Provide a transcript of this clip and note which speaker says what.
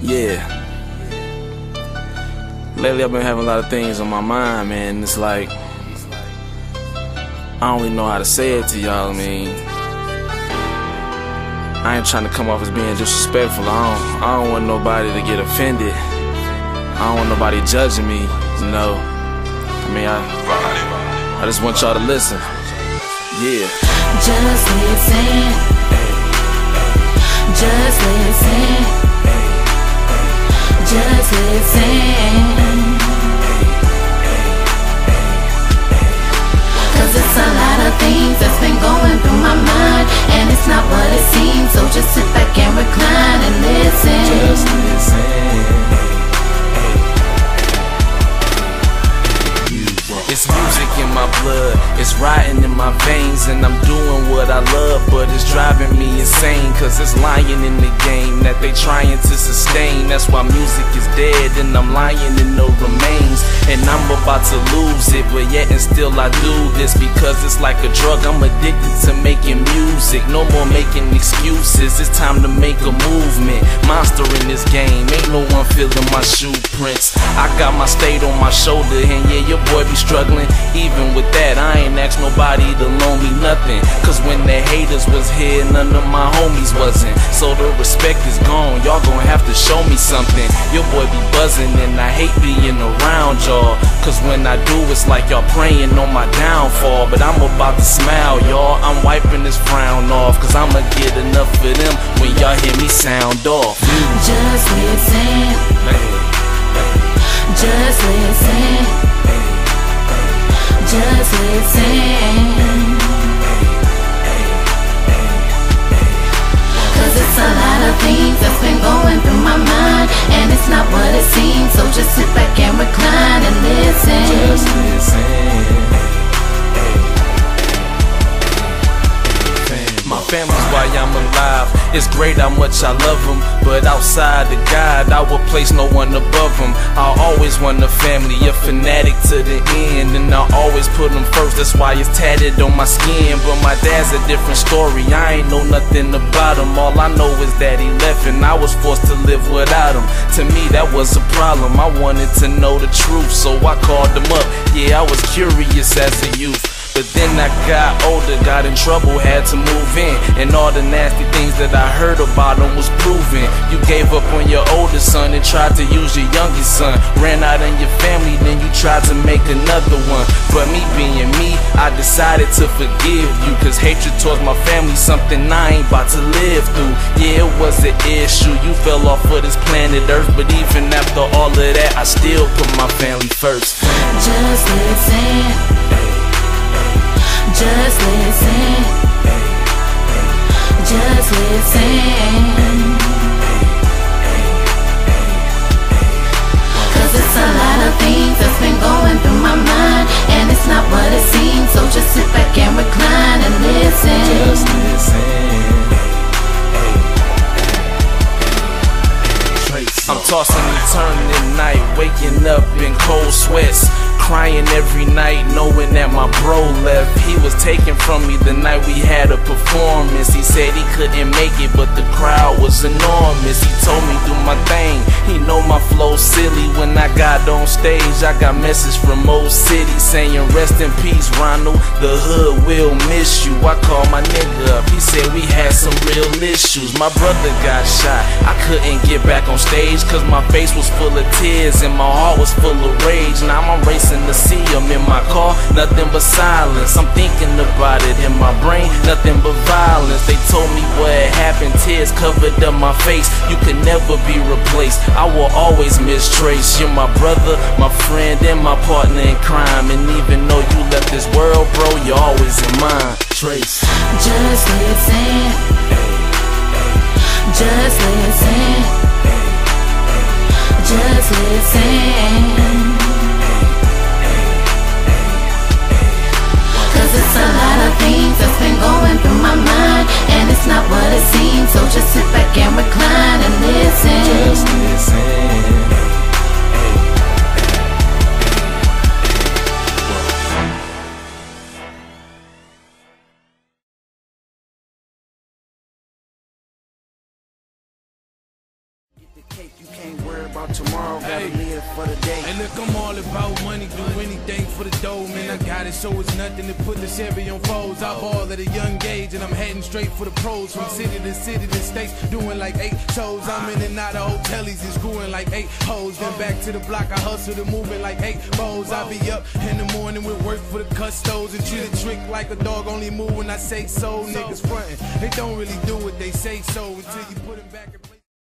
Speaker 1: Yeah. Lately, I've been having a lot of things on my mind, man. It's like, I don't really know how to say it to y'all. I mean, I ain't trying to come off as being disrespectful. I don't, I don't want nobody to get offended. I don't want nobody judging me, you know. I mean, I, I just want y'all to listen. Yeah.
Speaker 2: Just listen. Just listen. Just listen. It's
Speaker 1: music in my blood, it's riding in my veins, and I'm doing what I love, but it's driving me insane. Cause it's lying in the game that they trying to sustain. That's why music is dead, and I'm lying in the remains. And I'm about to lose it, but yet and still I do this because it's like a drug. I'm addicted to making music, no more making excuses. It's time to make a movement. Monster in this game, ain't no one feeling my shoe prints. I got my state on my shoulder, and yeah, your boy be struggling. Even with that, I ain't asked nobody to loan me nothing. Cause when the haters was here, none of my homies wasn't. So the respect is gone, y'all gon' have to show me something. Your boy be buzzing, and I hate being around y'all. Cause when I do, it's like y'all praying on my downfall. But I'm about to smile, y'all. I'm wiping this frown off. Cause I'ma get enough of them when y'all hear me sound off.
Speaker 2: Just listen. It's
Speaker 1: great how much I love them, but outside of God, I will place no one above them. I always want a family, a fanatic to the end, and I always put them first. That's why it's tatted on my skin. But my dad's a different story. I ain't know nothing about him. All I know is that he left, and I was forced to live without him. To me, that was a problem. I wanted to know the truth, so I called him up. Yeah, I was curious as a youth. I got older, got in trouble, had to move in. And all the nasty things that I heard about him was proven. You gave up on your oldest son and tried to use your youngest son. Ran out on your family, then you tried to make another one. But me being me, I decided to forgive you. Cause hatred towards my family, something I ain't about to live through. Yeah, it was an issue. You fell off of this planet Earth. But even after all of that, I still put my family first.
Speaker 2: Just listen. Just listen. Just listen. Cause it's a lot of things that's been going through my mind. And it's not what it seems. So just sit back and recline and listen.
Speaker 1: Just listen. I'm tossing and turning at night, waking up in cold sweats. Crying every night, knowing that my bro left. He was taken from me the night we had a performance. He said he couldn't make it, but the crowd was enormous. He told me do my thing. He know my flow silly. When I got on stage, I got message from Old City saying rest in peace, Ronald. The hood will miss you. I called my nigga up. He said we had some real issues. My brother got shot. I couldn't get back on stage cause my face was full of tears and my heart was full of rage. Now I'm racing to see him in my car, nothing but silence. I'm thinking about it in my brain, nothing but violence. They told me what happened, tears covered up my face. You can never be replaced. I will always miss Trace. You're my brother, my friend, and my partner in crime. And even though you left this world, bro, you're always in mine. Trace.
Speaker 2: Just listen. Just listen. Just listen. Just sit back and recline and listen.
Speaker 1: Just listen.
Speaker 3: cake, you can't worry about tomorrow, gotta
Speaker 4: Hey.
Speaker 3: live for the day.
Speaker 4: Hey, look, I'm all about money, do anything for the dough, man. I got it, so it's nothing to put the Chevy on foes. I ball at a young age, and I'm heading straight for the pros. From city to city to states, doing like eight shows. I'm in and out of hotels and screwing like eight hoes. Then back to the block, I hustle to moving like eight bows. I be up in the morning with work for the custos and treat a trick like a dog, only move when I say so. Niggas frontin', they don't really do what they say so until you put 'em back.